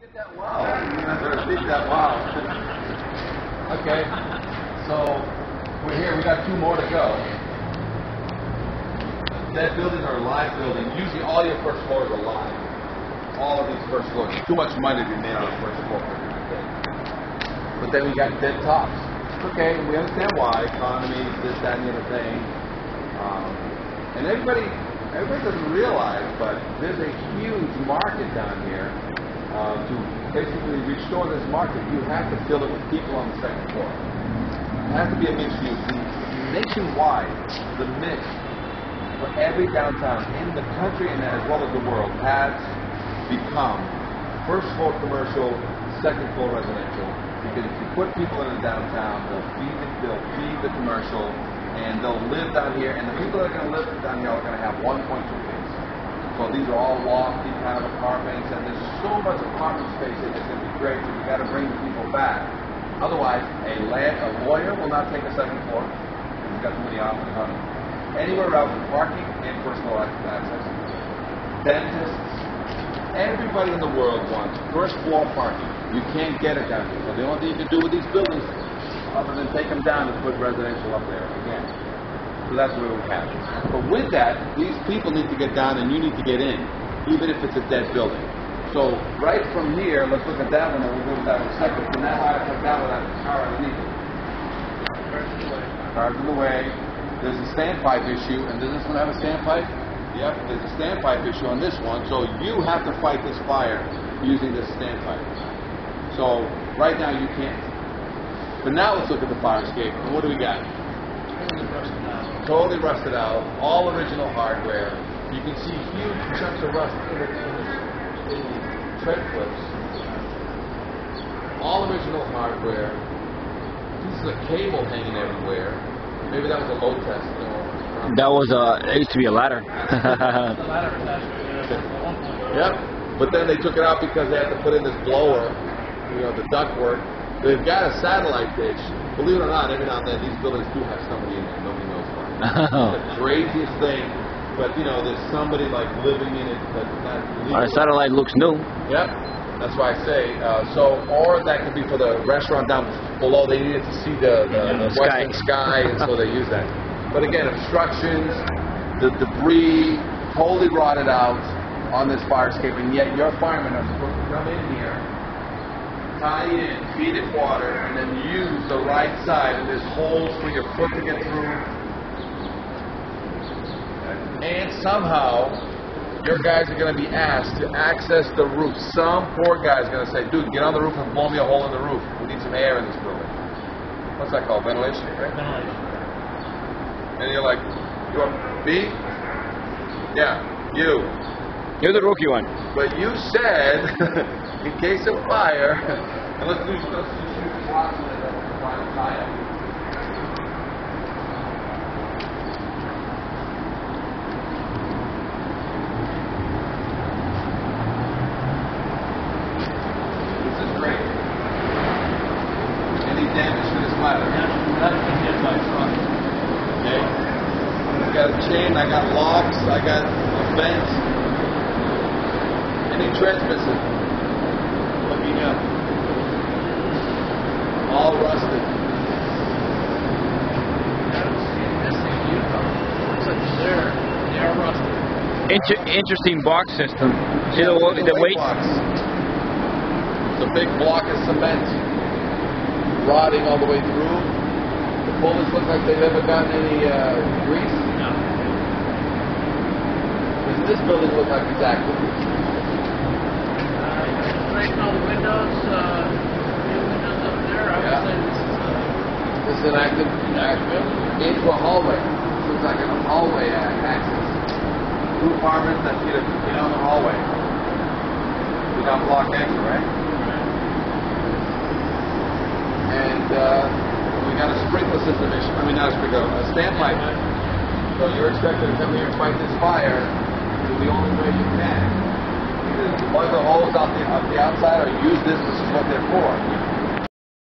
Did that well. Speak that well. okay, so we're here. We got two more to go. Dead buildings are live buildings. Usually, all your first floors are live. All of these first floors. Too much money to be made on a first floor. But then we got dead tops. Okay, we understand why. Economy, this, that, and the other thing. Um, and everybody, everybody doesn't realize, but there's a huge market down here uh, to basically restore this market, you have to fill it with people on the second floor. It has to be a mixed use. Nationwide, the mix for every downtown in the country and as well as the world has become first floor commercial, second floor residential. Because if you put people in the downtown, they'll feed the, they'll feed the commercial, and they'll live down here. And the people that are going to live down here are going to have 1.2 kids. So these are all lofty kind of apartments, and there's so much apartment space that it's going to be great. So you got to bring the people back. Otherwise, a land, a lawyer will not take a second floor. He's got too many options on it. Anywhere else, parking and floor access. Dentists, everybody in the world wants first floor parking. You can't get it down here. So the only thing you can do with these buildings, other than take them down, is put residential up there again. So that's where we have it. But with that, these people need to get down and you need to get in, even if it's a dead building. So right from here, let's look at that one and we'll go to that in a second. And now I put that one underneath it. Cars in the way. There's a standpipe issue, and does this one have a standpipe? Yep, there's a standpipe issue on this one, so you have to fight this fire using this standpipe. So right now you can't. But now let's look at the fire escape, what do we got? Totally rusted out, all original hardware. You can see huge chunks of rust in the, in the, in the tread clips. All original hardware. Pieces of cable hanging everywhere. Maybe that was a load test. You know, That was a. It used to be a ladder. Yep. But then they took it out because they had to put in this blower, you know, the ductwork. They've got a satellite dish. Believe it or not, every now and then these buildings do have somebody in there. Nobody knows why. the craziest thing. But you know, there's somebody like living in it that's not Our satellite looks new. Yep. That's why I say. Uh, so, or that could be for the restaurant down below. They needed to see the, the, the The western sky, and so they use that. But again, obstructions, the debris, totally rotted out on this fire escape, and yet your firemen are supposed to come in here, tie in, feed it water, and then use the right side, and there's holes for your foot to get through. And somehow, your guys are going to be asked to access the roof. Some poor guy is going to say, dude, get on the roof and blow me a hole in the roof. We need some air in this building. What's that called? Ventilation, right? And you're like, you want me? Yeah, you. You're the rookie one. But you said, in case of fire, and let's do? Okay. I got chain, I got locks, I got a vent. Any treads missing? Let me know. All rusted. Inter- interesting box system. See the, wa- the weight? box. It's a big block of cement, rotting all the way through. The bullets look like they've never gotten any uh, grease. Does this building look like it's active? Right windows, uh, windows up there, I Yeah. would say this is, uh, This is an active, active into a hallway. This looks like a hallway uh, access. Two apartments that get, a, get on the hallway. We got block exit, right? And uh, we got a sprinkler system issue. I mean, not a sprinkler, a standpipe. So you're expected to come here and fight this fire the only way you can. Plug the holes out the, out the outside or use this, which is what they're for.